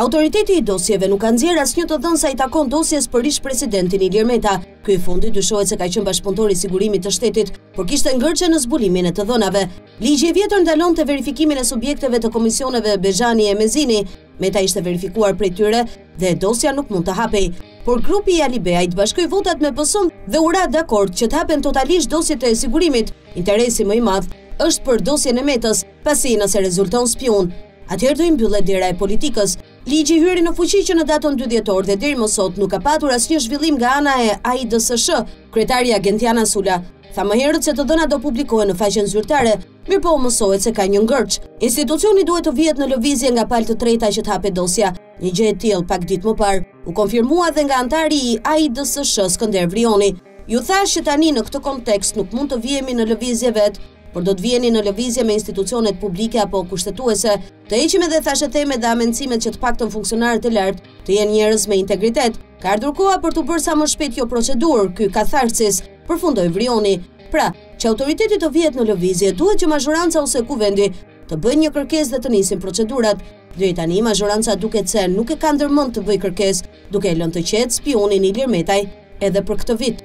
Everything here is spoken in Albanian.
Autoriteti i dosjeve nuk ka nxjerrë asnjë të dhënë sa i takon dosjes për ish presidentin Ilir Meta. Ky i fundit dyshohet se ka qenë bashkëpunëtor i sigurimit të shtetit, por kishte ngërçe në zbulimin e të dhënave. Ligji i vjetër ndalonte verifikimin e subjekteve të komisioneve Bezhani e Mezini, Meta ishte verifikuar prej tyre dhe dosja nuk mund të hapej. Por grupi i Alibeajt bashkoi votat me PS-në dhe u ra dakord që të hapen totalisht dosjet e sigurimit. Interesi më i madh është për dosjen e Metës, pasi nëse rezulton spiun, atëherë do i mbyllet dera e politikës. Ligji hyri në fuqi që në datën 2 dhjetor dhe deri më sot nuk ka patur asnjë zhvillim nga ana e AIDSSH. Kryetarja Gentiana Sula tha më herët se të dhënat do publikohen në faqen zyrtare, Mirëpo mësohet se ka një ngërç. Institucioni duhet të vihet në lëvizje nga palë të treta që të hapet dosja. Një gjë e tillë, pak ditë më parë, u konfirmua dhe nga anëtari i AIDSSH, Skënder Vrioni. Ju thashë që tani në këtë kontekst nuk mund të vihemi në lëvizje vetë, por do të viheni në lëvizje me institucionet publike apo kushtetuese. Të heqim edhe thashethemet dhe hamendësimet që të paktën funksionarët e lartë të jenë njerëz me integritet. Ka ardhur koha për t'u bërë sa më shpejt kjo procedurë, ky katharsis, përfundoi Vrioni. Pra, që autoriteti të vihet në lëvizje, duhet që mazhoranca ose kuvendi të bëjnë një kërkesë dhe të nisin procedurat. Deri tani mazhoranca duket se nuk e ka ndërmend të bëjë kërkesë, duke e lënë të qetë spiunin Ilir Meta edhe për këtë vit.